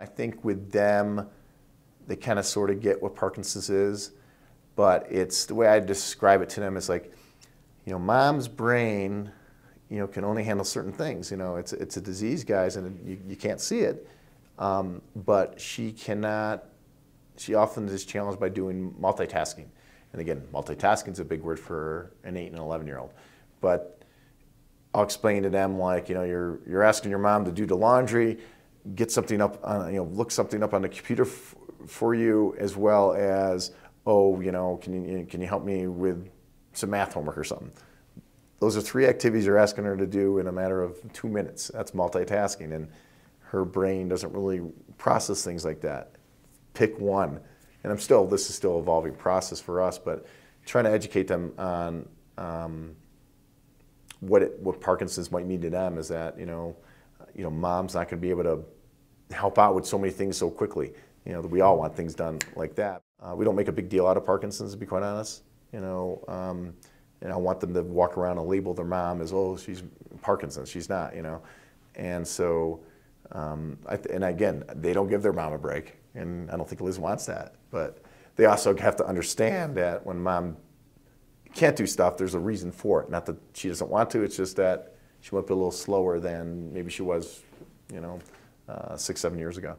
I think with them, they kind of sort of get what Parkinson's is, but it's the way I describe it to them is like, you know, mom's brain, you know, can only handle certain things. You know, it's it's a disease, guys, and you, you can't see it, um, but she cannot. She often is challenged by doing multitasking, and again, multitasking is a big word for an eight and eleven year old, but I'll explain to them like, you know, you're you're asking your mom to do the laundry get something up, on, you know, look something up on the computer for you, as well as, oh, you know, can you can you help me with some math homework or something? Those are three activities you're asking her to do in a matter of two minutes. That's multitasking, and her brain doesn't really process things like that. Pick one, and I'm still this is still evolving process for us, but trying to educate them on um, what it, what Parkinson's might mean to them is that you know you know mom's not going to be able to help out with so many things so quickly. You know, we all want things done like that. Uh, we don't make a big deal out of Parkinson's, to be quite honest. You know, um, and I want them to walk around and label their mom as, oh, she's Parkinson's. She's not, you know. And so, um, and again, they don't give their mom a break, and I don't think Liz wants that. But they also have to understand that when mom can't do stuff, there's a reason for it. Not that she doesn't want to, it's just that she might be a little slower than maybe she was, you know, uh, six, seven years ago.